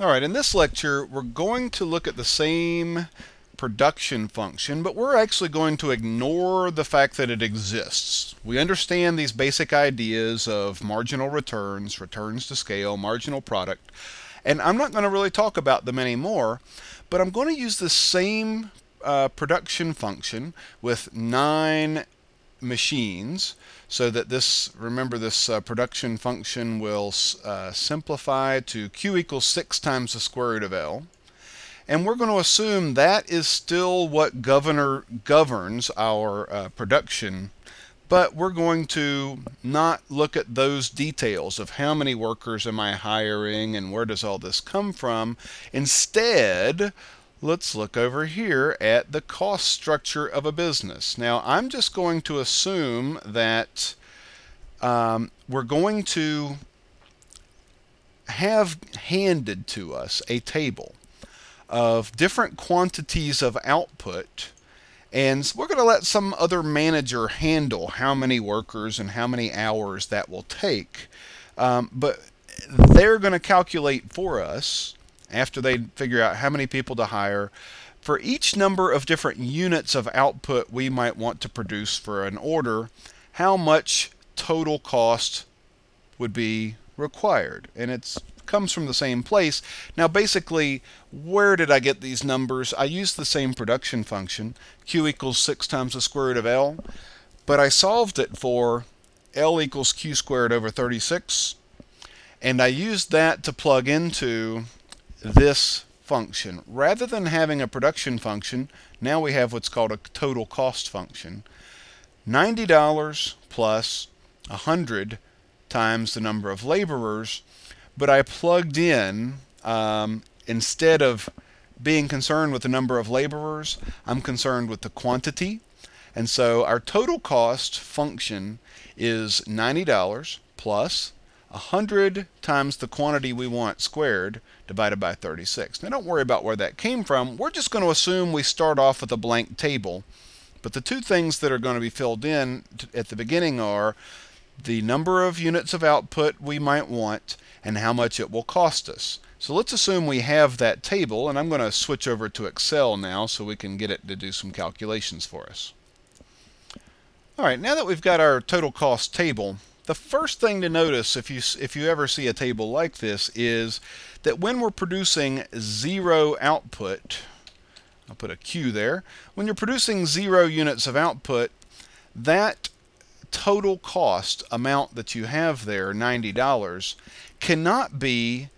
All right, in this lecture, we're going to look at the same production function, but we're actually going to ignore the fact that it exists. We understand these basic ideas of marginal returns, returns to scale, marginal product, and I'm not going to really talk about them anymore, but I'm going to use the same uh, production function with nine machines so that this, remember this uh, production function will uh, simplify to q equals 6 times the square root of L. And we're going to assume that is still what governor governs our uh, production, but we're going to not look at those details of how many workers am I hiring and where does all this come from. Instead, let's look over here at the cost structure of a business. Now, I'm just going to assume that um, we're going to have handed to us a table of different quantities of output and we're going to let some other manager handle how many workers and how many hours that will take. Um, but they're going to calculate for us after they figure out how many people to hire, for each number of different units of output we might want to produce for an order, how much total cost would be required. And it comes from the same place. Now basically, where did I get these numbers? I used the same production function, Q equals 6 times the square root of L, but I solved it for L equals Q squared over 36, and I used that to plug into this function. Rather than having a production function, now we have what's called a total cost function. $90 plus 100 times the number of laborers, but I plugged in, um, instead of being concerned with the number of laborers, I'm concerned with the quantity. And so our total cost function is $90 plus 100 times the quantity we want squared divided by 36. Now don't worry about where that came from. We're just going to assume we start off with a blank table. But the two things that are going to be filled in at the beginning are the number of units of output we might want and how much it will cost us. So let's assume we have that table, and I'm going to switch over to Excel now so we can get it to do some calculations for us. All right, now that we've got our total cost table, the first thing to notice if you if you ever see a table like this is that when we're producing zero output, I'll put a Q there, when you're producing zero units of output, that total cost amount that you have there, $90, cannot be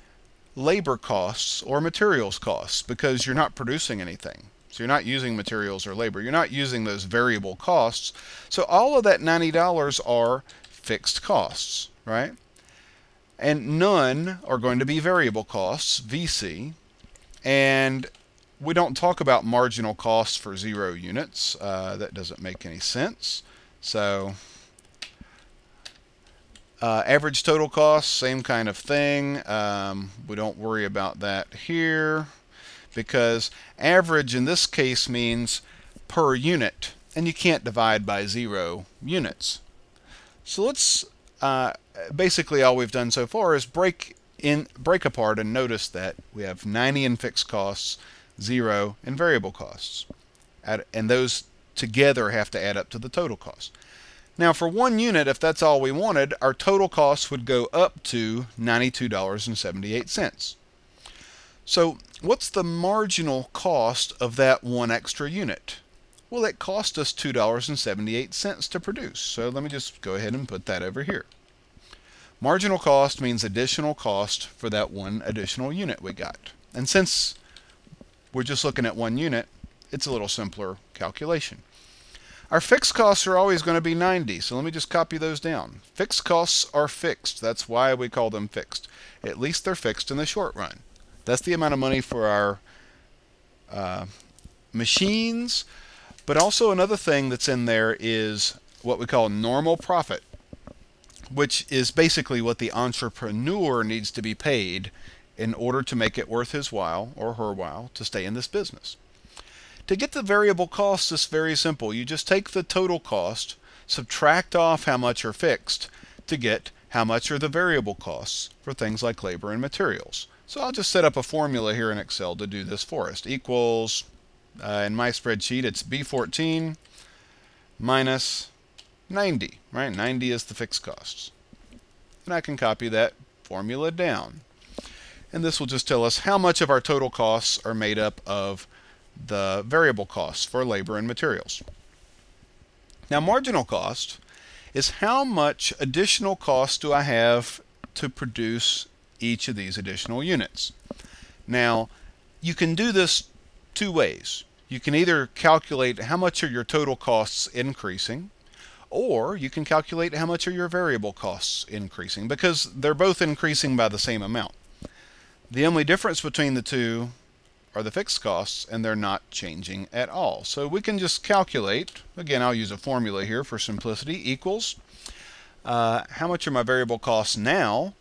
labor costs or materials costs because you're not producing anything. So you're not using materials or labor. You're not using those variable costs. So all of that $90 are fixed costs, right? And none are going to be variable costs, VC. And we don't talk about marginal costs for zero units. Uh, that doesn't make any sense. So uh, average total cost, same kind of thing. Um, we don't worry about that here because average in this case means per unit and you can't divide by zero units. So let's uh, basically all we've done so far is break in break apart and notice that we have 90 in fixed costs, zero in variable costs, and those together have to add up to the total cost. Now for one unit, if that's all we wanted, our total cost would go up to $92.78. So what's the marginal cost of that one extra unit? Well, it cost us $2.78 to produce. So let me just go ahead and put that over here. Marginal cost means additional cost for that one additional unit we got. And since we're just looking at one unit, it's a little simpler calculation. Our fixed costs are always going to be 90, so let me just copy those down. Fixed costs are fixed. That's why we call them fixed. At least they're fixed in the short run. That's the amount of money for our uh, machines, but also another thing that's in there is what we call normal profit, which is basically what the entrepreneur needs to be paid in order to make it worth his while or her while to stay in this business. To get the variable cost, it's very simple. You just take the total cost, subtract off how much are fixed to get how much are the variable costs for things like labor and materials. So I'll just set up a formula here in Excel to do this for us. Equals, uh, in my spreadsheet, it's B14 minus 90, right? 90 is the fixed costs. And I can copy that formula down. And this will just tell us how much of our total costs are made up of the variable costs for labor and materials. Now, marginal cost is how much additional cost do I have to produce each of these additional units. Now, you can do this two ways. You can either calculate how much are your total costs increasing, or you can calculate how much are your variable costs increasing, because they're both increasing by the same amount. The only difference between the two are the fixed costs, and they're not changing at all. So we can just calculate, again, I'll use a formula here for simplicity, equals uh, how much are my variable costs now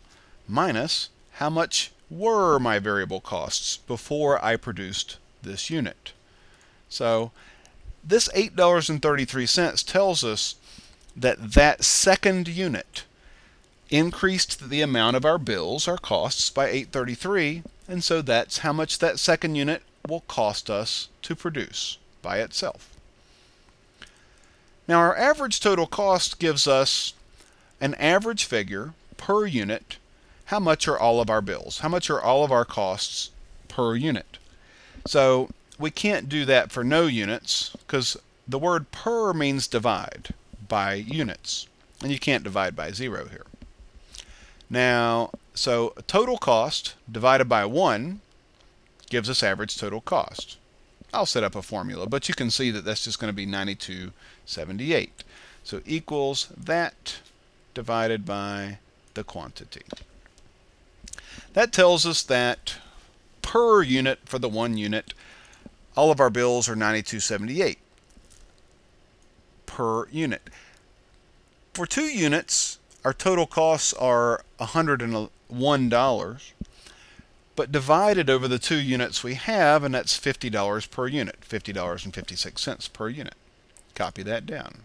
minus how much were my variable costs before I produced this unit. So this $8.33 tells us that that second unit increased the amount of our bills, our costs, by 833, and so that's how much that second unit will cost us to produce by itself. Now our average total cost gives us an average figure per unit. How much are all of our bills? How much are all of our costs per unit? So we can't do that for no units because the word per means divide by units. And you can't divide by zero here. Now, so total cost divided by 1 gives us average total cost. I'll set up a formula, but you can see that that's just going to be 92.78. So equals that divided by the quantity. That tells us that per unit for the one unit, all of our bills are 92.78 per unit. For two units, our total costs are $101, but divided over the two units we have, and that's $50 per unit, $50.56 per unit. Copy that down.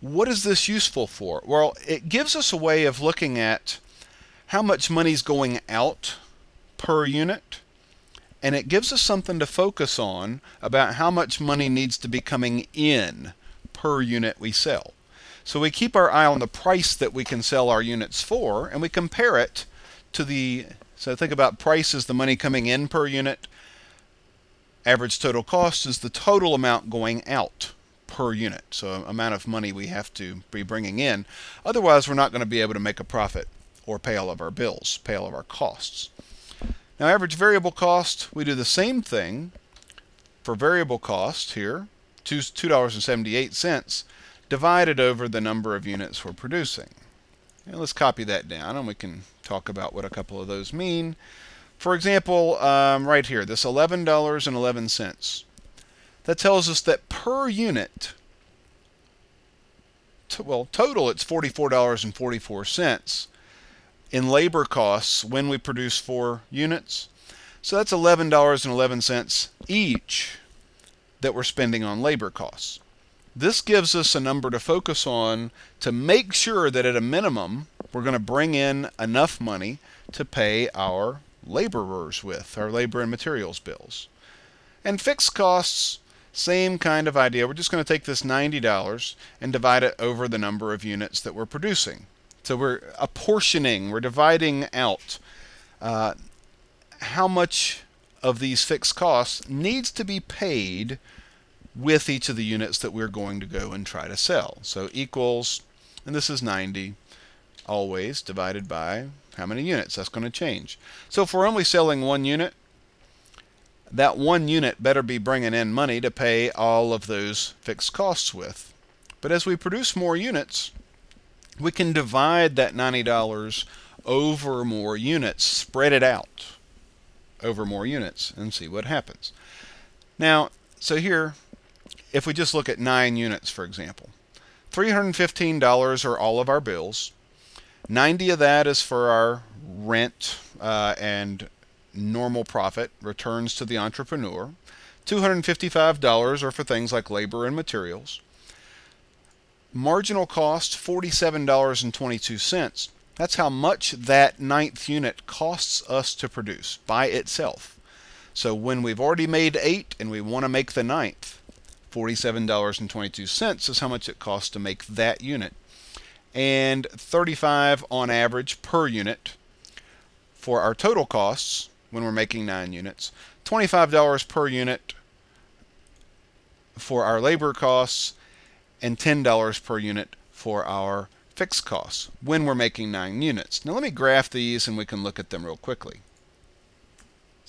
What is this useful for? Well, it gives us a way of looking at how much money is going out per unit, and it gives us something to focus on about how much money needs to be coming in per unit we sell. So we keep our eye on the price that we can sell our units for, and we compare it to the, so think about price as the money coming in per unit. Average total cost is the total amount going out per unit. So amount of money we have to be bringing in. Otherwise, we're not going to be able to make a profit or pay all of our bills, pay all of our costs. Now, average variable cost, we do the same thing for variable cost here, $2.78 divided over the number of units we're producing. And let's copy that down and we can talk about what a couple of those mean. For example, um, right here, this $11.11. That tells us that per unit, well, total it's $44.44 in labor costs when we produce four units. So that's $11.11 each that we're spending on labor costs. This gives us a number to focus on to make sure that at a minimum we're going to bring in enough money to pay our laborers with, our labor and materials bills. And fixed costs, same kind of idea. We're just going to take this $90 and divide it over the number of units that we're producing. So we're apportioning, we're dividing out uh, how much of these fixed costs needs to be paid with each of the units that we're going to go and try to sell. So equals, and this is 90, always divided by how many units. That's going to change. So if we're only selling one unit, that one unit better be bringing in money to pay all of those fixed costs with. But as we produce more units, we can divide that $90 over more units, spread it out over more units, and see what happens. Now, so here if we just look at nine units, for example, $315 are all of our bills. 90 of that is for our rent uh, and normal profit returns to the entrepreneur. $255 are for things like labor and materials. Marginal cost $47.22. That's how much that ninth unit costs us to produce by itself. So when we've already made eight and we want to make the ninth, $47.22 is how much it costs to make that unit. And 35 on average per unit for our total costs when we're making nine units. $25 per unit for our labor costs and $10 per unit for our fixed costs when we're making nine units. Now let me graph these and we can look at them real quickly.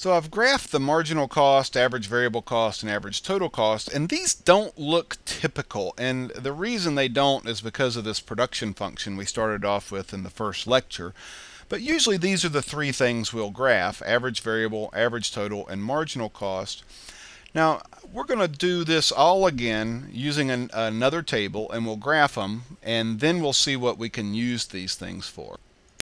So I've graphed the marginal cost, average variable cost, and average total cost, and these don't look typical. And the reason they don't is because of this production function we started off with in the first lecture. But usually these are the three things we'll graph, average variable, average total, and marginal cost. Now, we're going to do this all again using an, another table, and we'll graph them, and then we'll see what we can use these things for.